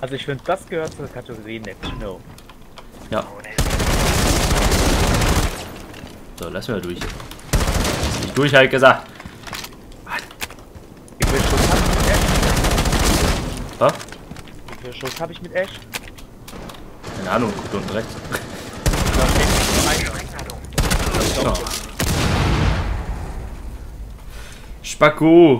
Also ich finde, das gehört zur Kategorie Net No. Ja. So, lass mal durch. Nicht durch, halt gesagt. Wie viel Schuss habe ich mit Ash? Was? Wie viel Schuss habe ich mit Ash? Keine Ahnung, guck unten rechts. Spacko!